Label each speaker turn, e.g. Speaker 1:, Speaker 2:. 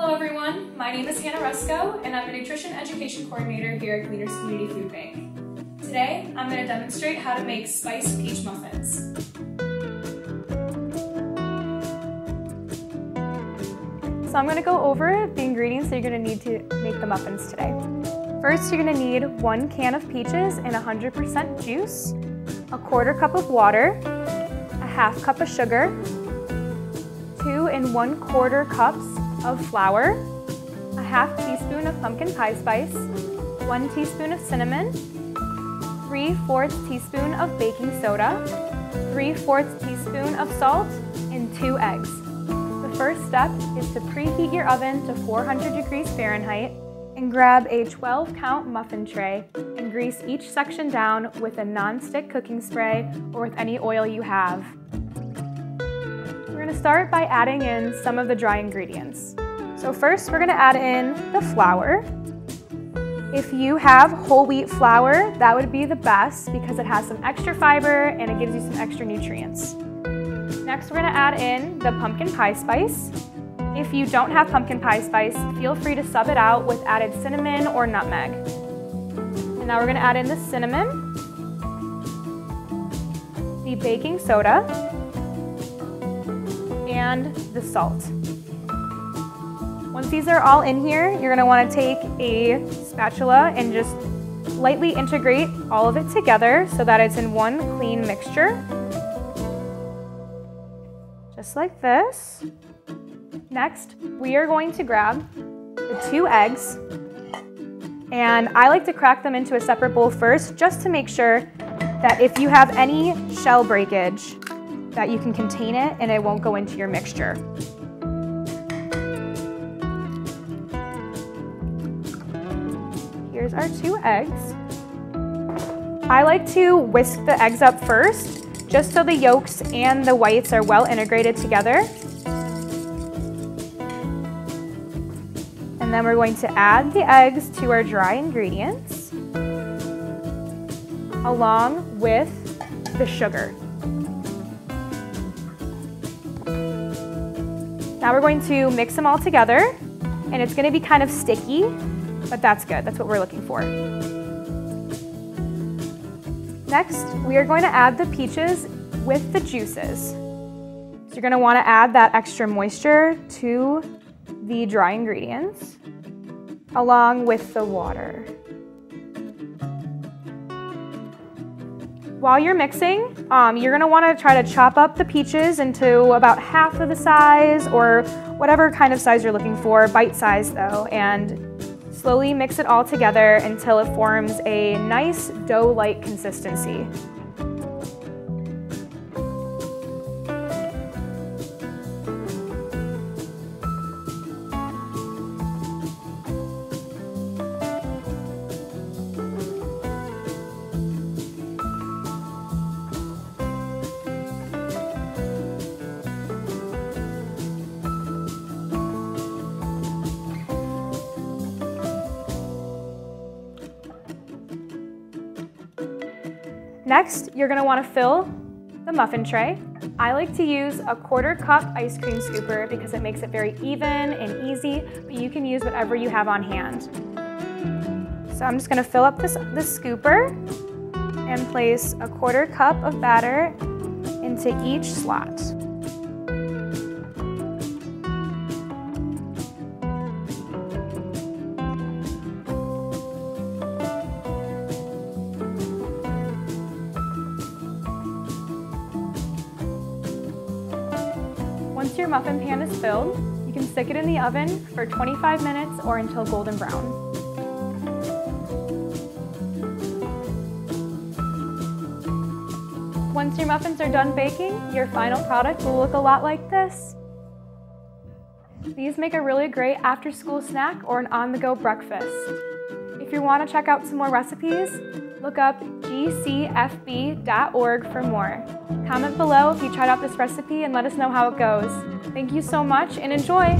Speaker 1: Hello everyone, my name is Hannah Rusgo and I'm a Nutrition Education Coordinator here at Gleaners Community Food Bank. Today, I'm going to demonstrate how to make spiced peach muffins. So I'm going to go over the ingredients that you're going to need to make the muffins today. First, you're going to need one can of peaches and 100% juice, a quarter cup of water, a half cup of sugar, two and one quarter cups of flour, a half teaspoon of pumpkin pie spice, one teaspoon of cinnamon, 3 fourths teaspoon of baking soda, 3 fourths teaspoon of salt, and two eggs. The first step is to preheat your oven to 400 degrees Fahrenheit and grab a 12 count muffin tray and grease each section down with a non-stick cooking spray or with any oil you have. Start by adding in some of the dry ingredients. So first we're gonna add in the flour. If you have whole wheat flour, that would be the best because it has some extra fiber and it gives you some extra nutrients. Next, we're gonna add in the pumpkin pie spice. If you don't have pumpkin pie spice, feel free to sub it out with added cinnamon or nutmeg. And now we're gonna add in the cinnamon, the baking soda, and the salt. Once these are all in here, you're gonna wanna take a spatula and just lightly integrate all of it together so that it's in one clean mixture. Just like this. Next, we are going to grab the two eggs and I like to crack them into a separate bowl first just to make sure that if you have any shell breakage that you can contain it and it won't go into your mixture. Here's our two eggs. I like to whisk the eggs up first, just so the yolks and the whites are well integrated together. And then we're going to add the eggs to our dry ingredients, along with the sugar. Now we're going to mix them all together, and it's gonna be kind of sticky, but that's good, that's what we're looking for. Next, we are going to add the peaches with the juices. So you're gonna wanna add that extra moisture to the dry ingredients along with the water. While you're mixing, um, you're gonna wanna try to chop up the peaches into about half of the size or whatever kind of size you're looking for, bite size though, and slowly mix it all together until it forms a nice dough-like consistency. Next, you're gonna wanna fill the muffin tray. I like to use a quarter cup ice cream scooper because it makes it very even and easy, but you can use whatever you have on hand. So I'm just gonna fill up this, this scooper and place a quarter cup of batter into each slot. Once your muffin pan is filled, you can stick it in the oven for 25 minutes or until golden brown. Once your muffins are done baking, your final product will look a lot like this. These make a really great after-school snack or an on-the-go breakfast. If you want to check out some more recipes, look up gcfb.org for more. Comment below if you tried out this recipe and let us know how it goes. Thank you so much and enjoy!